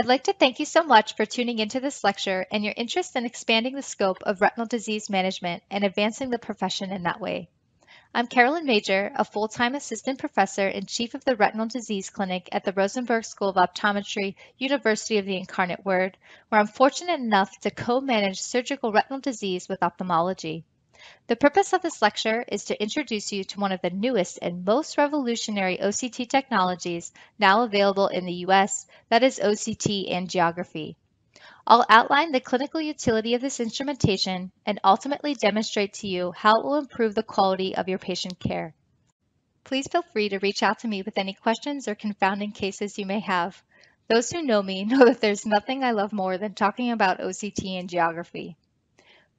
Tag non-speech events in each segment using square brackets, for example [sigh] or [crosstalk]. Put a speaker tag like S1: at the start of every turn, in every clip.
S1: I'd like to thank you so much for tuning into this lecture and your interest in expanding the scope of retinal disease management and advancing the profession in that way. I'm Carolyn Majcher, a full-time assistant professor and chief of the Retinal Disease Clinic at the Rosenberg School of Optometry, University of the Incarnate Word, where I'm fortunate enough to co-manage surgical retinal disease with ophthalmology. The purpose of this lecture is to introduce you to one of the newest and most revolutionary OCT technologies now available in the US, that is OCT angiography. I'll outline the clinical utility of this instrumentation and ultimately demonstrate to you how it will improve the quality of your patient care. Please feel free to reach out to me with any questions or confounding cases you may have. Those who know me [laughs] know that there's nothing I love more than talking about OCT angiography.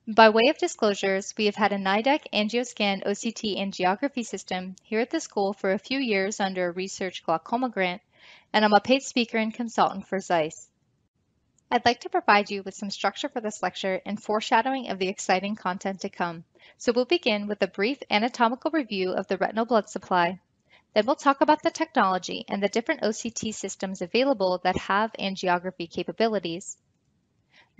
S1: By way of disclosures, we have had a NIDEK AngioScan OCT angiography system here at the school for a few years under a research glaucoma grant, and I'm a paid speaker and consultant for Zeiss. I'd like to provide you with some structure for this lecture and foreshadowing of the exciting content to come. So we'll begin with a brief anatomical review of the retinal blood supply. Then we'll talk about the technology and the different OCT systems available that have angiography capabilities.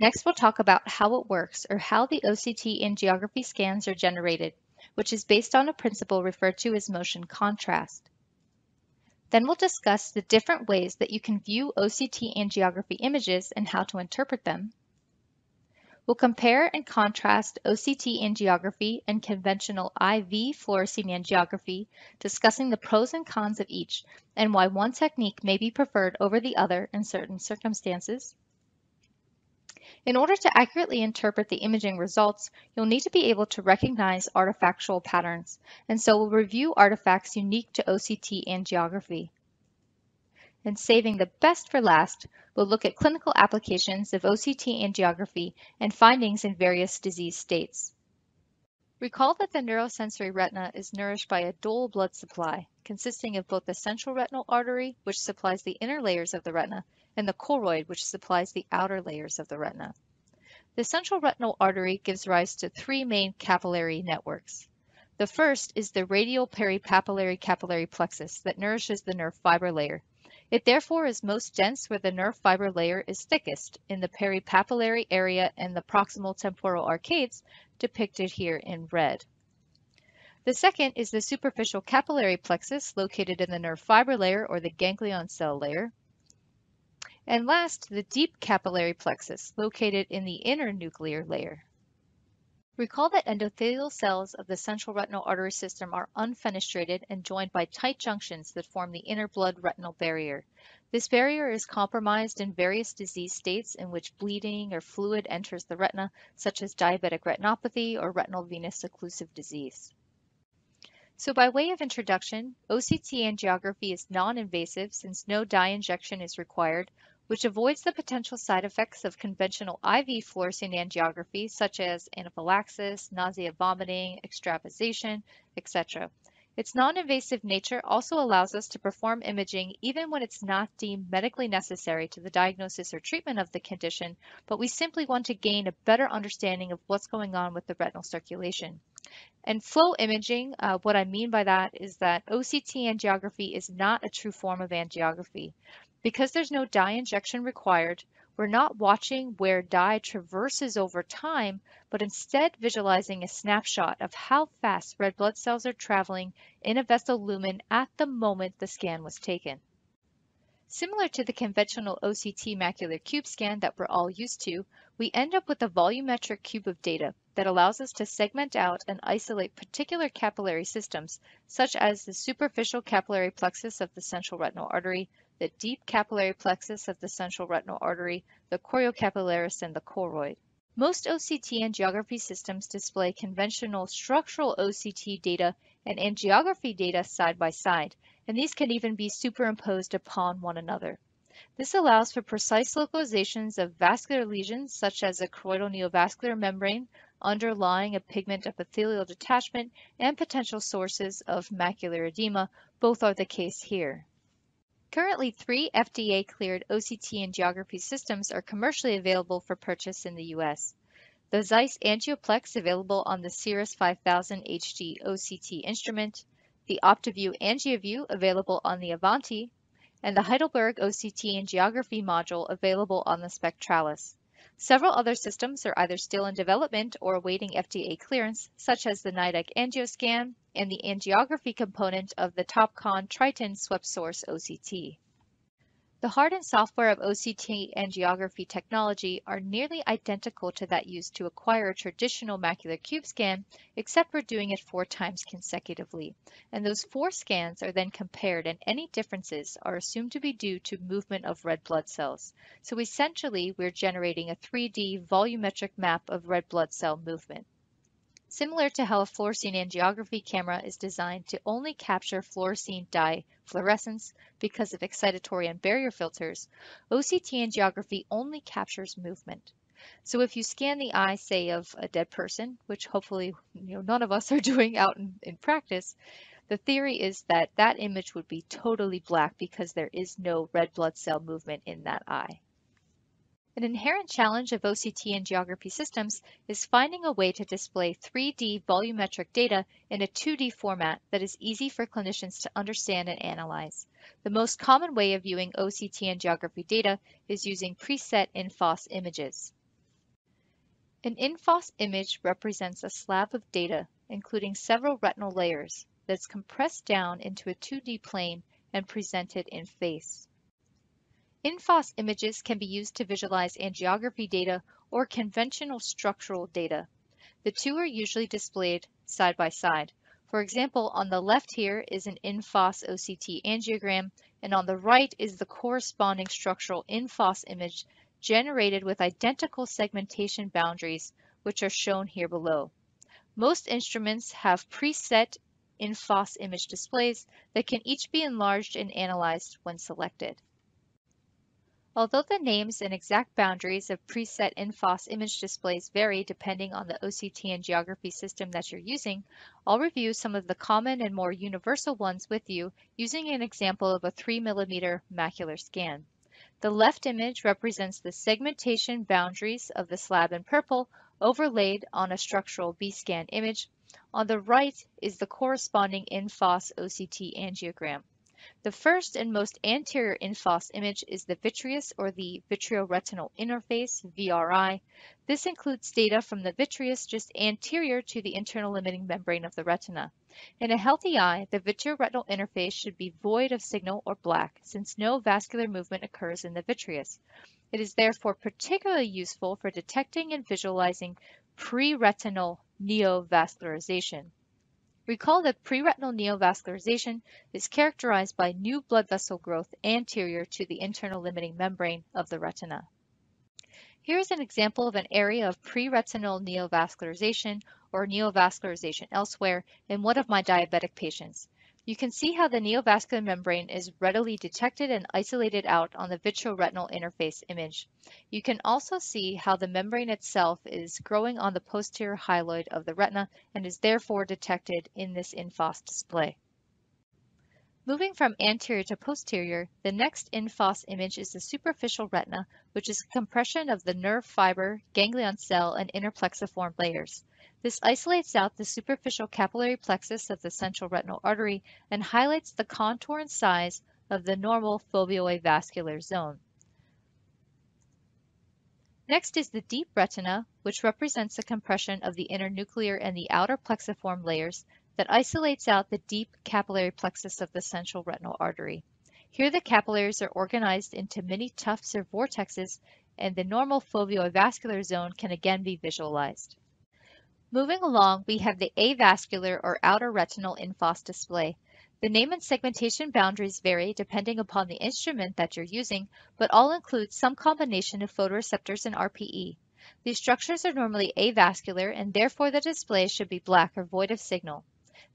S1: Next, we'll talk about how it works or how the OCT angiography scans are generated, which is based on a principle referred to as motion contrast. Then we'll discuss the different ways that you can view OCT angiography images and how to interpret them. We'll compare and contrast OCT angiography and conventional IV fluorescein angiography, discussing the pros and cons of each and why one technique may be preferred over the other in certain circumstances. In order to accurately interpret the imaging results, you'll need to be able to recognize artifactual patterns, and so we'll review artifacts unique to OCT angiography. And saving the best for last, we'll look at clinical applications of OCT angiography and findings in various disease states. Recall that the neurosensory retina is nourished by a dual blood supply, consisting of both the central retinal artery, which supplies the inner layers of the retina, and the choroid, which supplies the outer layers of the retina. The central retinal artery gives rise to three main capillary networks. The first is the radial peripapillary capillary plexus that nourishes the nerve fiber layer. It therefore is most dense where the nerve fiber layer is thickest in the peripapillary area and the proximal temporal arcades depicted here in red. The second is the superficial capillary plexus located in the nerve fiber layer or the ganglion cell layer. And last, the deep capillary plexus, located in the inner nuclear layer. Recall that endothelial cells of the central retinal artery system are unfenestrated and joined by tight junctions that form the inner blood-retinal barrier. This barrier is compromised in various disease states in which bleeding or fluid enters the retina, such as diabetic retinopathy or retinal venous occlusive disease. So by way of introduction, OCT angiography is non-invasive since no dye injection is required, which avoids the potential side effects of conventional IV fluorescein angiography, such as anaphylaxis, nausea, vomiting, extravasation, etc. Its non-invasive nature also allows us to perform imaging even when it's not deemed medically necessary to the diagnosis or treatment of the condition, but we simply want to gain a better understanding of what's going on with the retinal circulation. And flow imaging, uh, what I mean by that is that OCT angiography is not a true form of angiography. Because there's no dye injection required, we're not watching where dye traverses over time, but instead visualizing a snapshot of how fast red blood cells are traveling in a vessel lumen at the moment the scan was taken. Similar to the conventional OCT macular cube scan that we're all used to, we end up with a volumetric cube of data that allows us to segment out and isolate particular capillary systems, such as the superficial capillary plexus of the central retinal artery, the deep capillary plexus of the central retinal artery, the choriocapillaris, and the choroid. Most OCT angiography systems display conventional structural OCT data and angiography data side by side, and these can even be superimposed upon one another. This allows for precise localizations of vascular lesions such as a choroidal neovascular membrane underlying a pigment epithelial detachment and potential sources of macular edema. Both are the case here. Currently, three FDA-cleared OCT angiography systems are commercially available for purchase in the U.S. The Zeiss Angioplex available on the Cirrus 5000 HD OCT instrument, the Optovue AngioVue available on the Avanti, and the Heidelberg OCT angiography module available on the Spectralis. Several other systems are either still in development or awaiting FDA clearance, such as the Nidek AngioScan and the angiography component of the Topcon Triton Swept Source OCT. The hard and software of OCT angiography technology are nearly identical to that used to acquire a traditional macular cube scan, except for doing it four times consecutively. And those four scans are then compared and any differences are assumed to be due to movement of red blood cells. So essentially, we're generating a 3D volumetric map of red blood cell movement. Similar to how a fluorescein angiography camera is designed to only capture fluorescein dye fluorescence because of excitatory and barrier filters, OCT angiography only captures movement. So if you scan the eye, say, of a dead person, which hopefully you know, none of us [laughs] are doing out in, in practice, the theory is that that image would be totally black because there is no red blood cell movement in that eye. An inherent challenge of OCT angiography systems is finding a way to display 3D volumetric data in a 2D format that is easy for clinicians to understand and analyze. The most common way of viewing OCT angiography data is using preset en face images. An en face image represents a slab of data, including several retinal layers, that's compressed down into a 2D plane and presented en face. InFOS images can be used to visualize angiography data or conventional structural data. The two are usually displayed side by side. For example, on the left here is an en face OCT angiogram, and on the right is the corresponding structural en face image generated with identical segmentation boundaries, which are shown here below. Most instruments have preset en face image displays that can each be enlarged and analyzed when selected. Although the names and exact boundaries of preset en face image displays vary depending on the OCT angiography system that you're using, I'll review some of the common and more universal ones with you using an example of a 3mm macular scan. The left image represents the segmentation boundaries of the slab in purple overlaid on a structural B-scan image. On the right is the corresponding en face OCT angiogram. The first and most anterior en face image is the vitreous or the vitreoretinal interface, VRI. This includes data from the vitreous just anterior to the internal limiting membrane of the retina. In a healthy eye, the vitreoretinal interface should be void of signal or black, since no vascular movement occurs in the vitreous. It is therefore particularly useful for detecting and visualizing pre-retinal neovascularization. Recall that preretinal neovascularization is characterized by new blood vessel growth anterior to the internal limiting membrane of the retina. Here is an example of an area of preretinal neovascularization or neovascularization elsewhere in one of my diabetic patients. You can see how the neovascular membrane is readily detected and isolated out on the vitreoretinal interface image. You can also see how the membrane itself is growing on the posterior hyaloid of the retina and is therefore detected in this en face display. Moving from anterior to posterior, the next en face image is the superficial retina, which is a compression of the nerve fiber, ganglion cell, and inner plexiform layers. This isolates out the superficial capillary plexus of the central retinal artery and highlights the contour and size of the normal foveal avascular zone. Next is the deep retina, which represents the compression of the inner nuclear and the outer plexiform layers that isolates out the deep capillary plexus of the central retinal artery. Here the capillaries are organized into many tufts or vortexes, and the normal vascular zone can again be visualized. Moving along, we have the avascular or outer retinal en face display. The name and segmentation boundaries vary depending upon the instrument that you're using, but all include some combination of photoreceptors and RPE. These structures are normally avascular and therefore the display should be black or void of signal.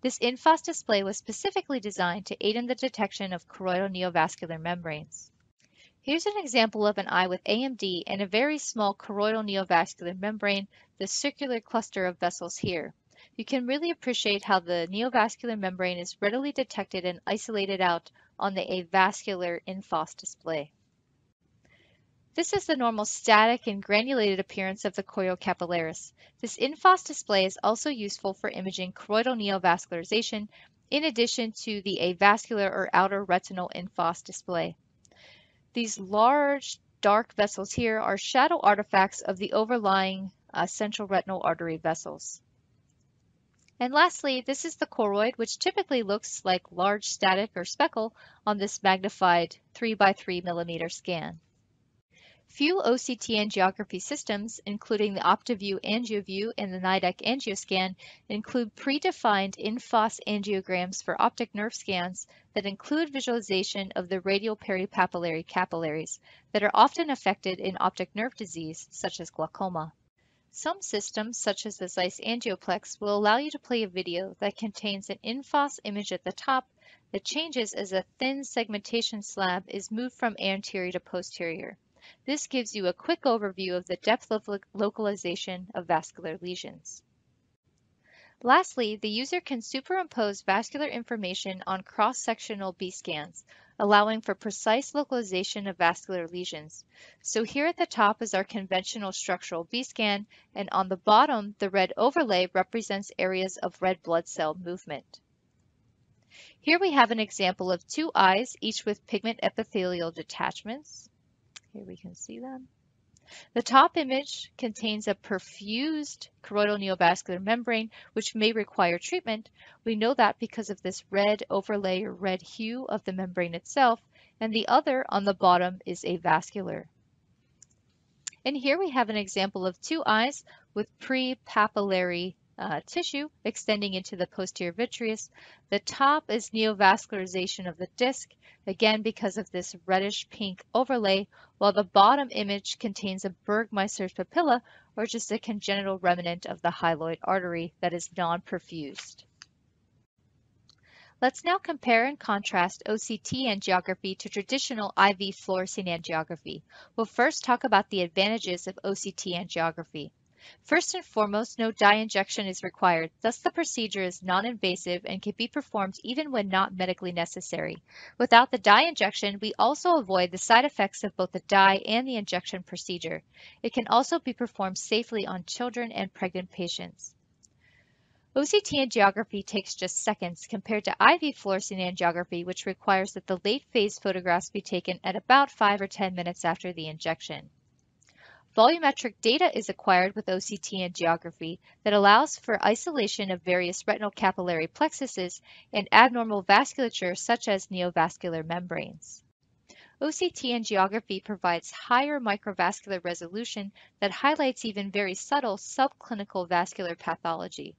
S1: This en face display was specifically designed to aid in the detection of choroidal neovascular membranes. Here's an example of an eye with AMD and a very small choroidal neovascular membrane, the circular cluster of vessels here. You can really appreciate how the neovascular membrane is readily detected and isolated out on the avascular en face display. This is the normal static and granulated appearance of the choriocapillaris. This en face display is also useful for imaging choroidal neovascularization in addition to the avascular or outer retinal en face display. These large dark vessels here are shadow artifacts of the overlying uh, central retinal artery vessels. And lastly, this is the choroid, which typically looks like large static or speckle on this magnified 3 by 3 millimeter scan. Few OCT angiography systems, including the Optovue AngioVue and the Nidek AngioScan, include predefined en-face angiograms for optic nerve scans that include visualization of the radial peripapillary capillaries that are often affected in optic nerve disease, such as glaucoma. Some systems, such as the Zeiss Angioplex, will allow you to play a video that contains an en-face image at the top that changes as a thin segmentation slab is moved from anterior to posterior. This gives you a quick overview of the depth of lo localization of vascular lesions. Lastly, the user can superimpose vascular information on cross-sectional B-scans, allowing for precise localization of vascular lesions. So here at the top is our conventional structural B-scan, and on the bottom, the red overlay represents areas of red blood cell movement. Here we have an example of two eyes, each with pigment epithelial detachments. Here we can see them. The top image contains a perfused choroidal neovascular membrane, which may require treatment. We know that because of this red overlay or red hue of the membrane itself, and the other on the bottom is avascular. And here we have an example of two eyes with pre-papillary uh, tissue extending into the posterior vitreous. The top is neovascularization of the disc, again because of this reddish pink overlay, while the bottom image contains a Bergmeister's papilla, or just a congenital remnant of the hyaloid artery that is non-perfused. Let's now compare and contrast OCT angiography to traditional IV fluorescein angiography. We'll first talk about the advantages of OCT angiography. First and foremost, no dye injection is required, thus the procedure is non-invasive and can be performed even when not medically necessary. Without the dye injection, we also avoid the side effects of both the dye and the injection procedure. It can also be performed safely on children and pregnant patients. OCT angiography takes just seconds compared to IV fluorescein angiography, which requires that the late phase photographs be taken at about 5 or 10 minutes after the injection. Volumetric data is acquired with OCT and angiography that allows for isolation of various retinal capillary plexuses and abnormal vasculature such as neovascular membranes. OCT and angiography provides higher microvascular resolution that highlights even very subtle subclinical vascular pathology.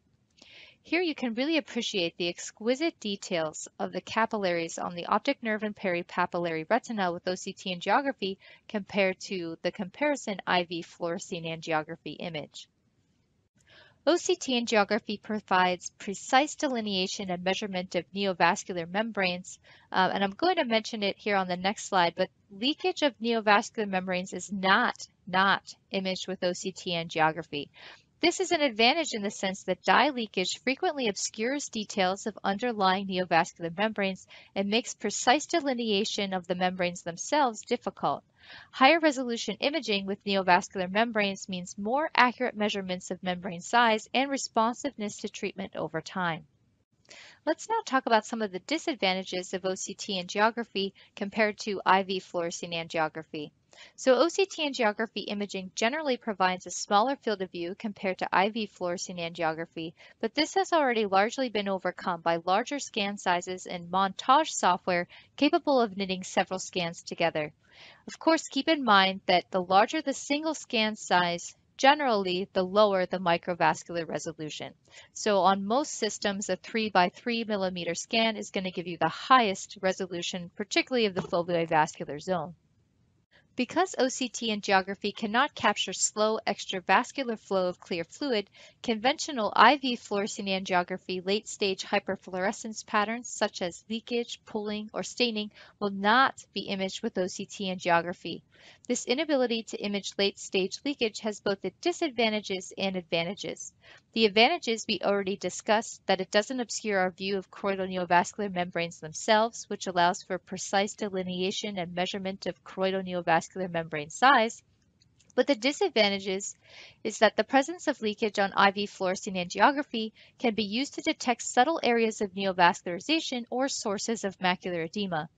S1: Here you can really appreciate the exquisite details of the capillaries on the optic nerve and peripapillary retina with OCT angiography compared to the comparison IV fluorescein angiography image. OCT angiography provides precise delineation and measurement of neovascular membranes, uh, and I'm going to mention it here on the next slide, but leakage of neovascular membranes is not, not imaged with OCT angiography. This is an advantage in the sense that dye leakage frequently obscures details of underlying neovascular membranes and makes precise delineation of the membranes themselves difficult. Higher resolution imaging with neovascular membranes means more accurate measurements of membrane size and responsiveness to treatment over time. Let's now talk about some of the disadvantages of OCT angiography compared to IV fluorescein angiography. So OCT angiography imaging generally provides a smaller field of view compared to IV fluorescein angiography, but this has already largely been overcome by larger scan sizes and montage software capable of knitting several scans together. Of course, keep in mind that the larger the single scan size, generally the lower the microvascular resolution. So on most systems, a 3 by 3 millimeter scan is going to give you the highest resolution, particularly of the foveal vascular zone. Because OCT angiography cannot capture slow extravascular flow of clear fluid, conventional IV fluorescein angiography late-stage hyperfluorescence patterns such as leakage, pooling, or staining will not be imaged with OCT angiography. This inability to image late-stage leakage has both its disadvantages and advantages. The advantages we already discussed that it doesn't obscure our view of choroidal neovascular membranes themselves, which allows for precise delineation and measurement of choroidal neovascular membrane size. But the disadvantages is that the presence of leakage on IV fluorescein angiography can be used to detect subtle areas of neovascularization or sources of macular edema.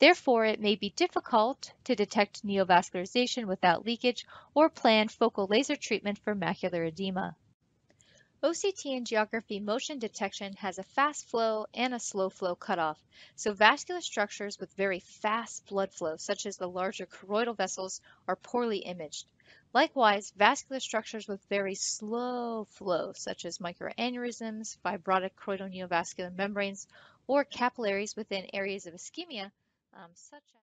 S1: Therefore, it may be difficult to detect neovascularization without leakage or plan focal laser treatment for macular edema. OCT angiography motion detection has a fast flow and a slow flow cutoff, so vascular structures with very fast blood flow, such as the larger choroidal vessels, are poorly imaged. Likewise, vascular structures with very slow flow, such as microaneurysms, fibrotic choroidal neovascular membranes, or capillaries within areas of ischemia, um, such as